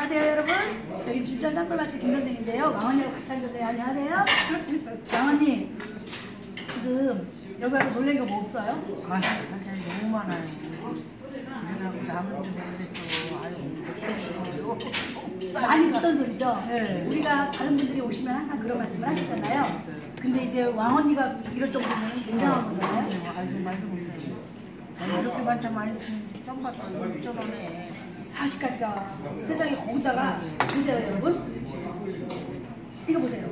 안녕하세요 여러분. 여기 진천 산불마트 김선생인데요. 왕언니하고 같이 앉았네요. 안녕하세요. 왕언니 지금 여기 와서 놀란 거 뭐 없어요? 아, 반찬이 너무 많아요. 우리하고 나머지 모르겠어. 아유, 많이 듣던 소리죠? 네. 우리가 다른 분들이 오시면 항상 그런 말씀을 하시잖아요. 근데 이제 왕언니가 이럴 정도면 굉장한 거잖아요. 아주 말도 못해. 이렇게 반찬 많이 주는지 처음 봤어. 6천 원에. 40가지가 세상에 거기다가 보세요 여러분 이거 보세요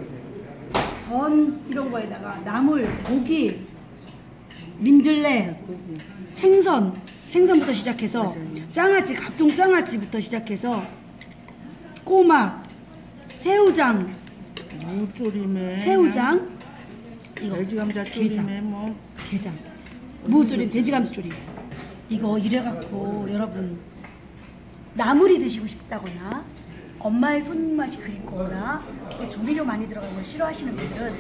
전 이런 거에다가 나물 고기 민들레 생선 생선부터 시작해서 장아찌 각종 장아찌부터 시작해서 꼬막 새우장 무조림에. 새우장 이거 돼지 감자 게장 조림에 뭐. 게장 무조림 돼지감자 조림 이거 이래갖고 여러분 나물이 드시고 싶다거나 엄마의 손맛이 그립거나 또 조미료 많이 들어간 걸 싫어하시는 분들은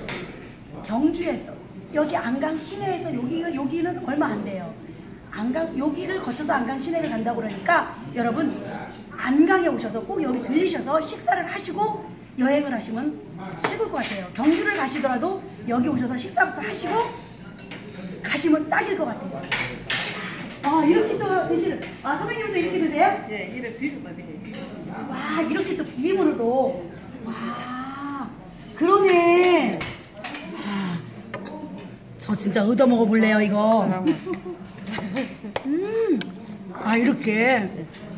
경주에서 여기 안강 시내에서 여기 여기는 얼마 안 돼요. 안강 여기를 거쳐서 안강 시내를 간다고 그러니까 여러분 안강에 오셔서 꼭 여기 들리셔서 식사를 하시고 여행을 하시면 최고일 것 같아요. 경주를 가시더라도 여기 오셔서 식사부터 하시고 가시면 딱일 것 같아요. 아 이렇게 또 드시는 아 사장님도 이렇게 드세요? 예, 이래 비빔밥 해. 와 이렇게 또 비빔으로도 와 그러네. 아, 저 진짜 얻어 먹어 볼래요 이거. 음, 아 이렇게.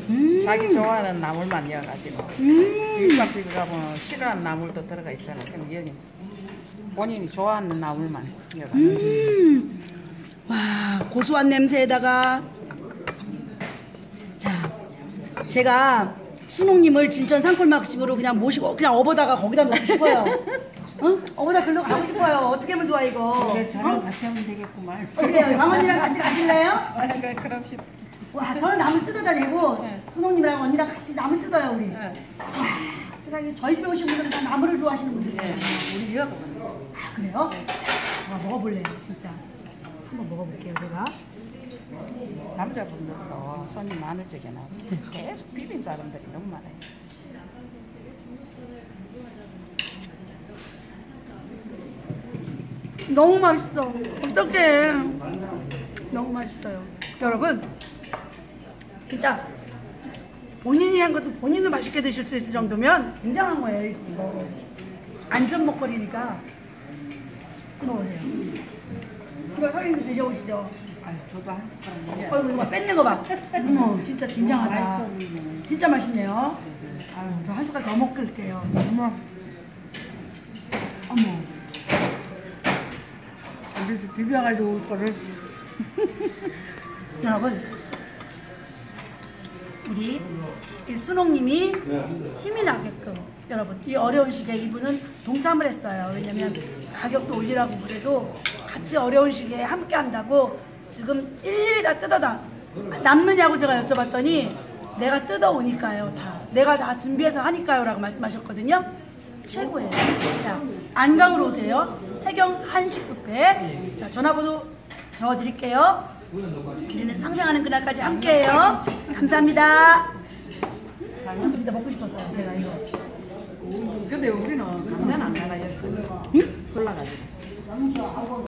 음, 자기 좋아하는 나물만 이어가지고 음, 비빔밥집에 가면 싫어하는 나물도 들어가 있잖아. 그럼 여기 본인이 좋아하는 나물만 이어가. 음. 와 고소한 냄새에다가 자 제가 순옥님을 진천 산골막집으로 그냥 모시고 그냥 업어다가 거기다 놓고 싶어요. 응? 업어다 글로 가고 싶어요. 어떻게 하면 좋아 이거? 그래, 어? 저랑 같이 하면 되겠구만. 어떻게 해요? 왕언니랑 같이 가실래요? 아, 그래, 그럼 싶. 와 저는 나물 뜯어다니고 네. 순옥님이랑 언니랑 같이 나물 뜯어요 우리. 네. 와 세상에 저희 집에 오신 분들은 다 나물을 좋아하시는 분들이에요. 우리 이어도 아 그래요? 아 먹어볼래요 진짜. 한번 먹어볼게요 제가. 남자분들도 손이 많을 적에는 계속 비빈 사람들이 너무 많아요. 너무 맛있어. 어떡해. 너무 맛있어요. 여러분, 진짜 본인이 한 것도 본인도 맛있게 드실 수 있을 정도면 굉장한 거예요, 이거. 안전 먹거리니까. 보세요. 이거 서인도 드셔보시죠. 아유, 저도 한 숟가락. 어이구, 이거 뺏는 거 봐. 어머, 진짜 굉장하다. 맛있어 보이네. 진짜 맛있네요. 아유, 저 한 숟갈 더 먹을게요. 어머. 어머. 우리도 비벼가지고 올 거를. 여러분 우리 이 순옥님이 힘이 나게끔 여러분 이 어려운 시기에 이분은 동참을 했어요 왜냐면 가격도 올리라고 그래도 같이 어려운 시기에 함께 한다고 지금 일일이 다 뜯어다 남느냐고 제가 여쭤봤더니 내가 뜯어오니까요 다 내가 다 준비해서 하니까요 라고 말씀하셨거든요 최고예요 자 안강으로 오세요 해경 한식 뷔페 자 전화번호 적어 드릴게요 우리는 상상하는 그날까지 함께해요. 감사합니다. 진짜 먹고 싶었어요, 제가 이거. 근데 우리는 감자는 안 달아였어. 골라가지고.